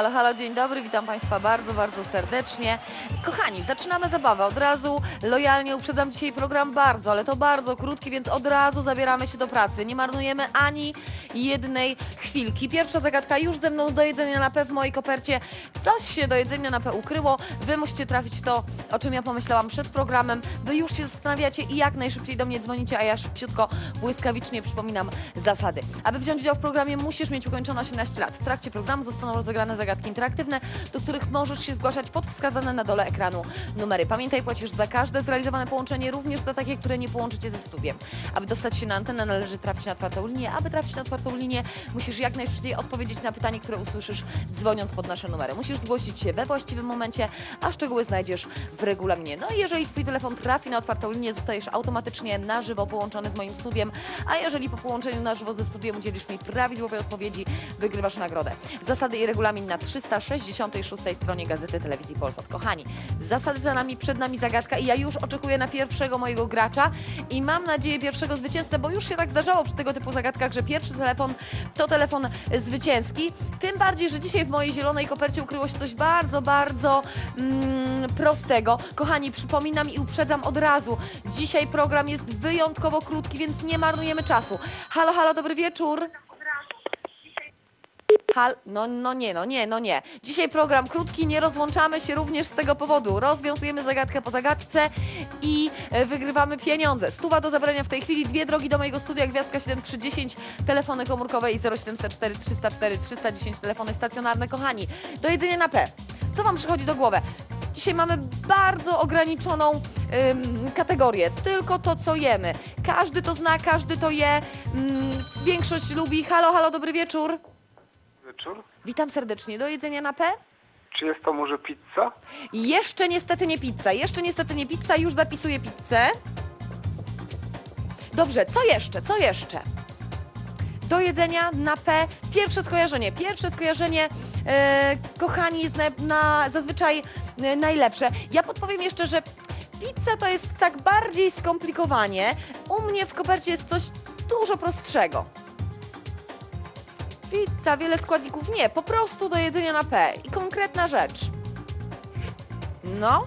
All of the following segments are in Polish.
Halo, halo, dzień dobry, witam Państwa bardzo, bardzo serdecznie. Kochani, zaczynamy zabawę. Od razu lojalnie uprzedzam dzisiaj program bardzo, ale to bardzo krótki, więc od razu zabieramy się do pracy. Nie marnujemy ani jednej chwilki. Pierwsza zagadka już ze mną do jedzenia na P w mojej kopercie. Coś się do jedzenia na P ukryło. Wy musicie trafić w to, o czym ja pomyślałam przed programem. Wy już się zastanawiacie i jak najszybciej do mnie dzwonicie, a ja szybciutko, błyskawicznie przypominam zasady. Aby wziąć udział w programie, musisz mieć ukończone 18 lat. W trakcie programu zostaną rozegrane zagadki interaktywne, do których możesz się zgłaszać pod wskazane na dole ekranu numery. Pamiętaj, płacisz za każde zrealizowane połączenie, również za takie, które nie połączycie ze studiem. Aby dostać się na antenę, należy trafić na otwartą linię. Aby trafić na otwartą linię, musisz jak najszybciej odpowiedzieć na pytanie, które usłyszysz dzwoniąc pod nasze numery. Musisz zgłosić się we właściwym momencie, a szczegóły znajdziesz w regulaminie. No i jeżeli twój telefon trafi na otwartą linię, zostajesz automatycznie na żywo połączony z moim studiem, a jeżeli po połączeniu na żywo ze studiem udzielisz mi prawidłowej odpowiedzi, wygrywasz nagrodę. Zasady i regulamin na 366 stronie Gazety Telewizji Polsat. Kochani, zasady za nami, przed nami zagadka i ja już oczekuję na pierwszego mojego gracza i mam nadzieję pierwszego zwycięzcę, bo już się tak zdarzało przy tego typu zagadkach, że pierwszy telefon to telefon zwycięski. Tym bardziej, że dzisiaj w mojej zielonej kopercie ukryło się coś bardzo, bardzo mm, prostego. Kochani, przypominam i uprzedzam od razu. Dzisiaj program jest wyjątkowo krótki, więc nie marnujemy czasu. Halo, halo, dobry wieczór. Hal, no, no nie, no nie, no nie. Dzisiaj program krótki, nie rozłączamy się również z tego powodu. Rozwiązujemy zagadkę po zagadce i e, wygrywamy pieniądze. Stuwa do zabrania w tej chwili, dwie drogi do mojego studia, gwiazdka 7310, telefony komórkowe i 0704 304 310, telefony stacjonarne. Kochani, do jedzenia na P. Co Wam przychodzi do głowy? Dzisiaj mamy bardzo ograniczoną ym, kategorię, tylko to, co jemy. Każdy to zna, każdy to je, ym, większość lubi. Halo, halo, dobry wieczór. Wieczór. Witam serdecznie. Do jedzenia na P? Czy jest to może pizza? Jeszcze niestety nie pizza. Jeszcze niestety nie pizza. Już zapisuję pizzę. Dobrze, co jeszcze? Co jeszcze? Do jedzenia na P. Pierwsze skojarzenie. Pierwsze skojarzenie, e, kochani, jest na, na, zazwyczaj e, najlepsze. Ja podpowiem jeszcze, że pizza to jest tak bardziej skomplikowanie. U mnie w kopercie jest coś dużo prostszego. Pizza, wiele składników. Nie, po prostu do jedzenia na P. I konkretna rzecz. No,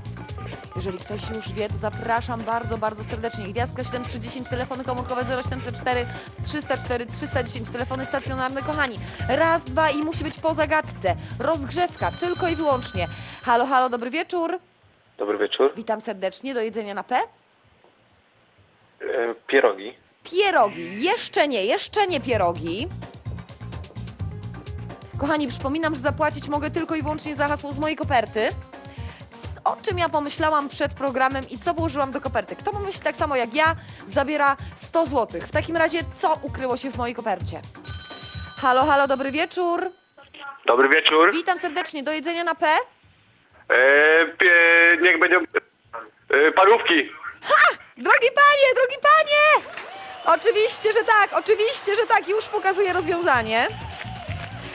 jeżeli ktoś już wie, to zapraszam bardzo, bardzo serdecznie. Gwiazdka 7310, telefony komórkowe 0704 304 310, telefony stacjonarne, kochani. Raz, dwa i musi być po zagadce. Rozgrzewka, tylko i wyłącznie. Halo, halo, dobry wieczór. Dobry wieczór. Witam serdecznie, do jedzenia na P. E, pierogi. Pierogi. Jeszcze nie, jeszcze nie pierogi. Kochani, przypominam, że zapłacić mogę tylko i wyłącznie za hasło z mojej koperty. C- O czym ja pomyślałam przed programem i co włożyłam do koperty? Kto pomyśli tak samo jak ja, zabiera 100 zł. W takim razie, co ukryło się w mojej kopercie? Halo, halo, dobry wieczór. Dobry wieczór. Witam serdecznie. Do jedzenia na P? E, pie, niech będą e, parówki. Drogi panie, drogi panie! Oczywiście, że tak, oczywiście, że tak. Już pokazuję rozwiązanie.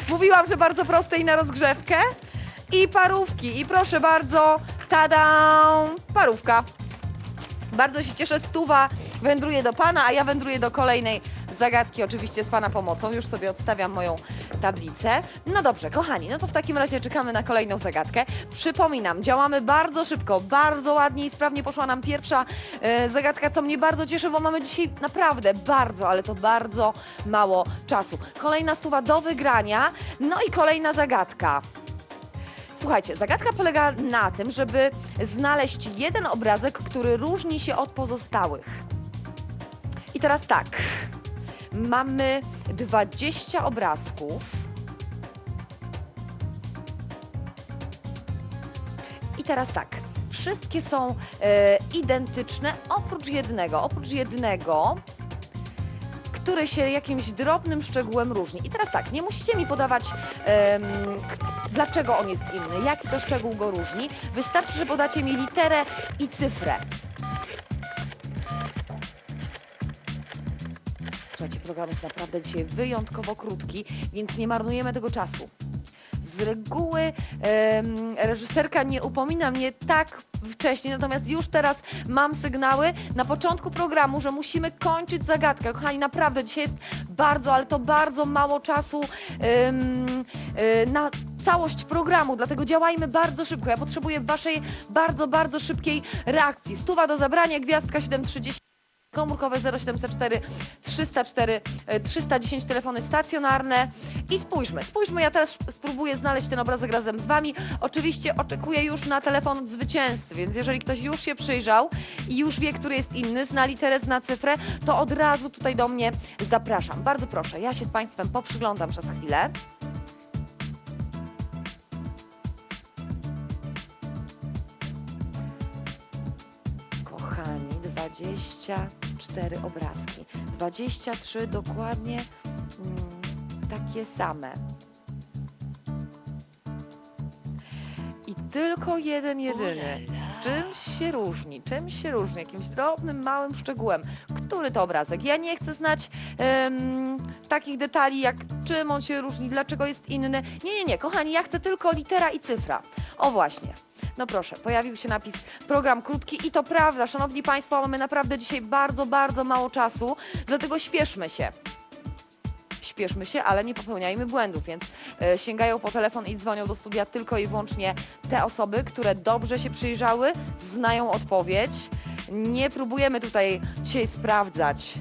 Mówiłam, że bardzo proste i na rozgrzewkę. I parówki. I proszę bardzo, tada! Parówka. Bardzo się cieszę, stuwa wędruje do pana, a ja wędruję do kolejnej zagadki, oczywiście z pana pomocą. Już sobie odstawiam moją tablicę. No dobrze, kochani, no to w takim razie czekamy na kolejną zagadkę. Przypominam, działamy bardzo szybko, bardzo ładnie i sprawnie poszła nam pierwsza e, zagadka, co mnie bardzo cieszy, bo mamy dzisiaj naprawdę bardzo, ale to bardzo mało czasu. Kolejna stuwa do wygrania, no i kolejna zagadka. Słuchajcie, zagadka polega na tym, żeby znaleźć jeden obrazek, który różni się od pozostałych. I teraz tak. Mamy 20 obrazków. I teraz tak. Wszystkie są e, identyczne oprócz jednego. Oprócz jednego, który się jakimś drobnym szczegółem różni. I teraz tak, nie musicie mi podawać, dlaczego on jest inny, jaki to szczegół go różni. Wystarczy, że podacie mi literę i cyfrę. Program jest naprawdę dzisiaj wyjątkowo krótki, więc nie marnujemy tego czasu. Z reguły reżyserka nie upomina mnie tak wcześnie, natomiast już teraz mam sygnały na początku programu, że musimy kończyć zagadkę. Kochani, naprawdę dzisiaj jest bardzo, ale to bardzo mało czasu y, na całość programu, dlatego działajmy bardzo szybko. Ja potrzebuję waszej bardzo, bardzo szybkiej reakcji. Stuwa do zabrania, gwiazdka 730 komórkowe 0704 304 e, 310 telefony stacjonarne i spójrzmy, spójrzmy, ja teraz spróbuję znaleźć ten obrazek razem z wami. Oczywiście oczekuję już na telefon zwycięzcy, więc jeżeli ktoś już się przyjrzał i już wie, który jest inny, zna literę, zna cyfrę, to od razu tutaj do mnie zapraszam. Bardzo proszę, ja się z państwem poprzyglądam przez chwilę. 24 obrazki. 23 dokładnie mm, takie same. I tylko jeden jedyny. Czymś się różni, czymś się różni, jakimś drobnym, małym szczegółem. Który to obrazek? Ja nie chcę znać em, takich detali, jak czym on się różni, dlaczego jest inny. Nie, nie, nie, kochani, ja chcę tylko litera i cyfra. O właśnie. No proszę, pojawił się napis program krótki i to prawda, szanowni państwo, mamy naprawdę dzisiaj bardzo, bardzo mało czasu, dlatego śpieszmy się. Śpieszmy się, ale nie popełniajmy błędów, więc e, sięgają po telefon i dzwonią do studia tylko i wyłącznie te osoby, które dobrze się przyjrzały, znają odpowiedź. Nie próbujemy tutaj dzisiaj sprawdzać,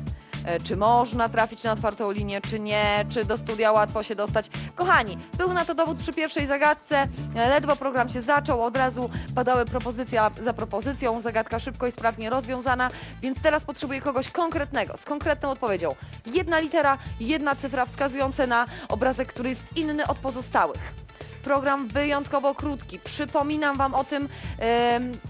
czy można trafić na otwartą linię, czy nie, czy do studia łatwo się dostać. Kochani, był na to dowód przy pierwszej zagadce. E, Ledwo program się zaczął, od razu padały propozycja za propozycją, zagadka szybko i sprawnie rozwiązana, więc teraz potrzebuję kogoś konkretnego, z konkretną odpowiedzią. Jedna litera, jedna cyfra wskazujące na obrazek, który jest inny od pozostałych. Program wyjątkowo krótki. Przypominam Wam o tym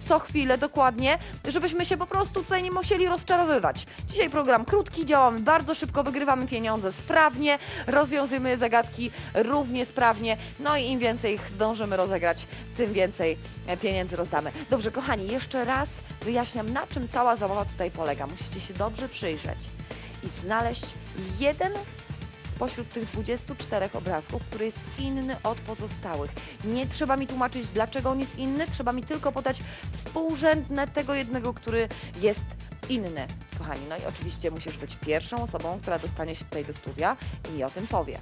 co chwilę dokładnie, żebyśmy się po prostu tutaj nie musieli rozczarowywać. Dzisiaj program krótki, działamy bardzo szybko, wygrywamy pieniądze sprawnie, rozwiązujemy zagadki równie sprawnie, no i im więcej ich zdążymy rozegrać, tym więcej e, pieniędzy rozdamy. Dobrze, kochani, jeszcze raz wyjaśniam, na czym cała zabawa tutaj polega. Musicie się dobrze przyjrzeć i znaleźć jeden spośród tych 24 obrazków, który jest inny od pozostałych. Nie trzeba mi tłumaczyć, dlaczego on jest inny, trzeba mi tylko podać współrzędne tego jednego, który jest inny. Kochani, no i oczywiście musisz być pierwszą osobą, która dostanie się tutaj do studia i mi o tym powie.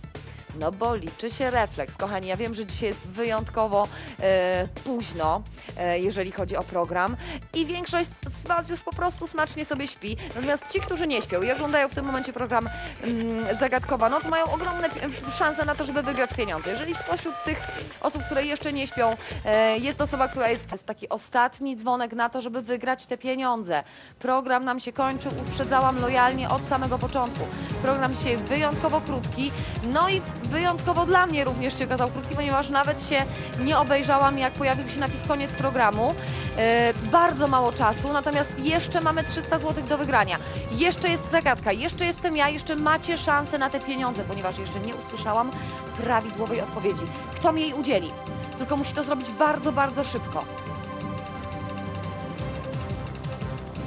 No bo liczy się refleks. Kochani, ja wiem, że dzisiaj jest wyjątkowo e, późno, e, jeżeli chodzi o program i większość z Was już po prostu smacznie sobie śpi. Natomiast ci, którzy nie śpią i oglądają w tym momencie program mm, Zagadkowa Noc, mają ogromne szanse na to, żeby wygrać pieniądze. Jeżeli spośród tych osób, które jeszcze nie śpią, e, jest osoba, która jest, jest taki ostatni dzwonek na to, żeby wygrać te pieniądze. Program nam się kończył, uprzedzałam lojalnie od samego początku. Program dzisiaj wyjątkowo krótki, no i wyjątkowo dla mnie również się okazał krótki, ponieważ nawet się nie obejrzałam, jak pojawił się napis koniec programu. E, bardzo mało czasu, natomiast jeszcze mamy 300 zł do wygrania. Jeszcze jest zagadka, jeszcze jestem ja, jeszcze macie szansę na te pieniądze, ponieważ jeszcze nie usłyszałam prawidłowej odpowiedzi. Kto mi jej udzieli? Tylko musi to zrobić bardzo, bardzo szybko.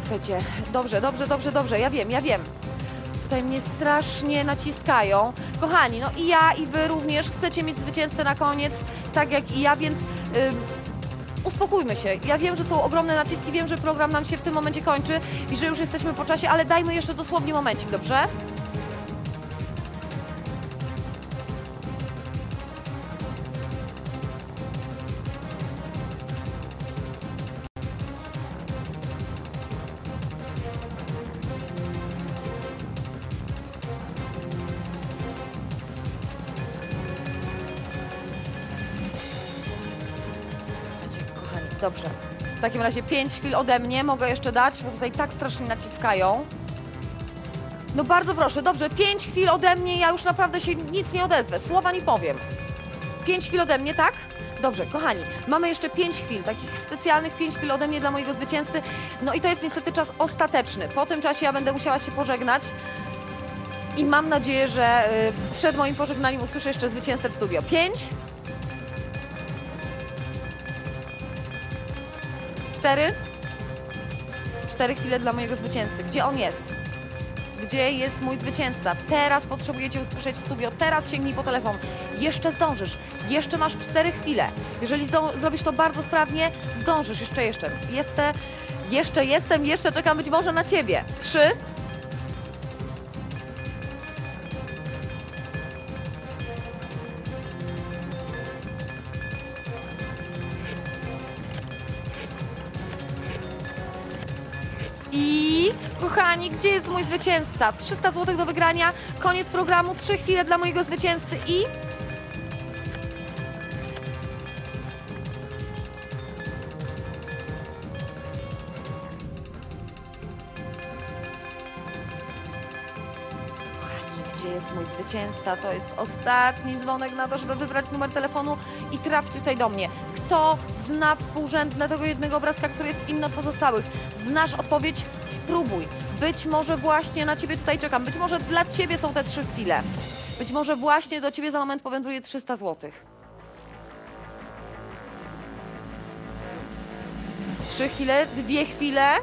Słuchajcie, dobrze, dobrze, dobrze, dobrze, ja wiem, ja wiem. Tutaj mnie strasznie naciskają. Kochani, no i ja, i wy również chcecie mieć zwycięzcę na koniec, tak jak i ja, więc ym, uspokójmy się. Ja wiem, że są ogromne naciski, wiem, że program nam się w tym momencie kończy i że już jesteśmy po czasie, ale dajmy jeszcze dosłownie momencik, dobrze? Dobrze. W takim razie 5 chwil ode mnie mogę jeszcze dać, bo tutaj tak strasznie naciskają. No bardzo proszę, dobrze, 5 chwil ode mnie, ja już naprawdę się nic nie odezwę, słowa nie powiem. 5 chwil ode mnie, tak? Dobrze, kochani, mamy jeszcze 5 chwil, takich specjalnych 5 chwil ode mnie dla mojego zwycięzcy. No i to jest niestety czas ostateczny. Po tym czasie ja będę musiała się pożegnać. I mam nadzieję, że y, przed moim pożegnaniem usłyszę jeszcze zwycięzcę w studio. 5 Cztery. Cztery chwile dla mojego zwycięzcy. Gdzie on jest? Gdzie jest mój zwycięzca? Teraz potrzebujecie usłyszeć w studio. Teraz sięgnij po telefon. Jeszcze zdążysz. Jeszcze masz cztery chwile. Jeżeli zrobisz to bardzo sprawnie, zdążysz. Jeszcze, jeszcze. Jestem, jeszcze jestem, jeszcze czekam być może na ciebie. Trzy. Gdzie jest mój zwycięzca? 300 zł do wygrania, koniec programu, trzy chwile dla mojego zwycięzcy i... Gdzie jest mój zwycięzca? To jest ostatni dzwonek na to, żeby wybrać numer telefonu i trafić tutaj do mnie. Kto zna współrzędne tego jednego obrazka, który jest inny od pozostałych? Znasz odpowiedź? Spróbuj. Być może właśnie na Ciebie tutaj czekam. Być może dla Ciebie są te trzy chwile. Być może właśnie do Ciebie za moment powędruje 300 złotych. Trzy chwile, dwie chwile.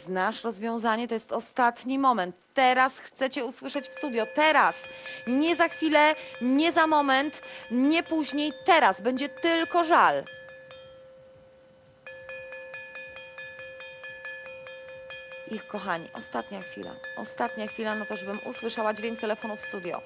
Znasz rozwiązanie, to jest ostatni moment. Teraz chcecie usłyszeć w studio. Teraz. Nie za chwilę, nie za moment, nie później. Teraz. Będzie tylko żal. Ich kochani, ostatnia chwila. Ostatnia chwila na to, żebym usłyszała dźwięk telefonu w studio.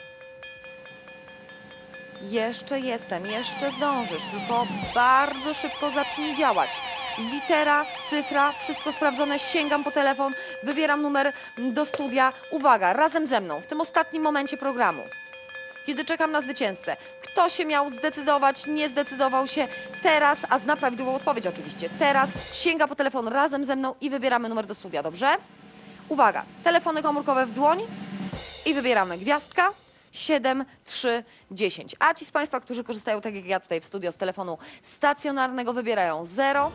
Jeszcze jestem, jeszcze zdążysz, tylko bardzo szybko zacznij działać. Litera, cyfra, wszystko sprawdzone, sięgam po telefon, wybieram numer do studia. Uwaga, razem ze mną, w tym ostatnim momencie programu. Kiedy czekam na zwycięzcę. Kto się miał zdecydować, nie zdecydował się. Teraz, a zna prawidłową odpowiedź oczywiście, teraz sięga po telefon razem ze mną i wybieramy numer do studia, dobrze? Uwaga, telefony komórkowe w dłoń i wybieramy gwiazdka 7, 3, 10. A ci z Państwa, którzy korzystają tak jak ja tutaj w studio z telefonu stacjonarnego wybierają 0,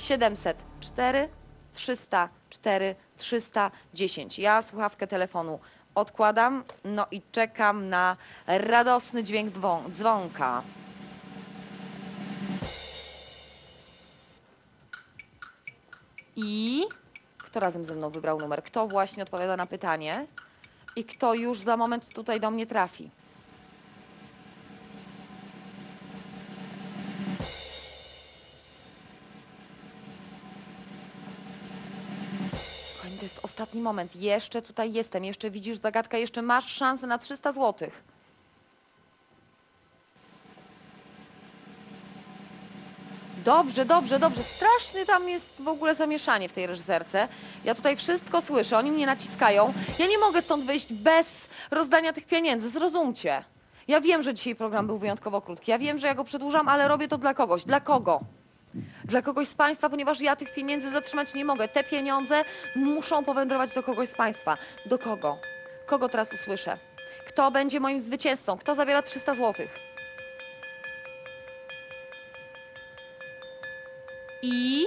704, 304, 310. Ja słuchawkę telefonu odkładam, no i czekam na radosny dźwięk dzwon- dzwonka. I kto razem ze mną wybrał numer? Kto właśnie odpowiada na pytanie? I kto już za moment tutaj do mnie trafi? To jest ostatni moment. Jeszcze tutaj jestem, jeszcze widzisz zagadkę, jeszcze masz szansę na 300 złotych. Dobrze, dobrze, dobrze. Strasznie tam jest w ogóle zamieszanie w tej reżyserce. Ja tutaj wszystko słyszę, oni mnie naciskają. Ja nie mogę stąd wyjść bez rozdania tych pieniędzy, zrozumcie. Ja wiem, że dzisiaj program był wyjątkowo krótki. Ja wiem, że ja go przedłużam, ale robię to dla kogoś. Dla kogo? Dla kogoś z Państwa, ponieważ ja tych pieniędzy zatrzymać nie mogę. Te pieniądze muszą powędrować do kogoś z Państwa. Do kogo? Kogo teraz usłyszę? Kto będzie moim zwycięzcą? Kto zabiera 300 złotych? I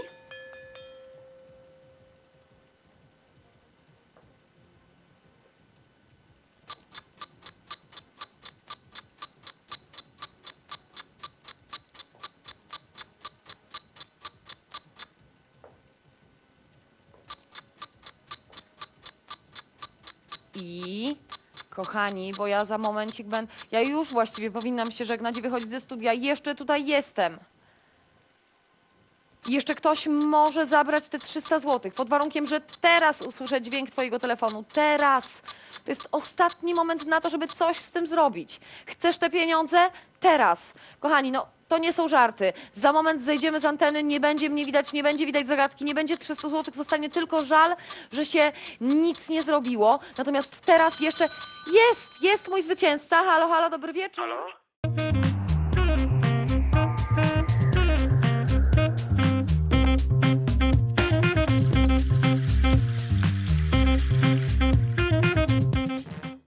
I kochani, bo ja za momencik będę. Ja już właściwie powinnam się żegnać i wychodzić ze studia. Jeszcze tutaj jestem. I Jeszcze ktoś może zabrać te 300 zł, pod warunkiem, że teraz usłyszę dźwięk Twojego telefonu. Teraz. To jest ostatni moment na to, żeby coś z tym zrobić. Chcesz te pieniądze? Teraz. Kochani, no to nie są żarty. Za moment zejdziemy z anteny, nie będzie mnie widać, nie będzie widać zagadki, nie będzie 300 zł, zostanie tylko żal, że się nic nie zrobiło. Natomiast teraz jeszcze jest, jest mój zwycięzca. Halo, halo, dobry wieczór. Halo?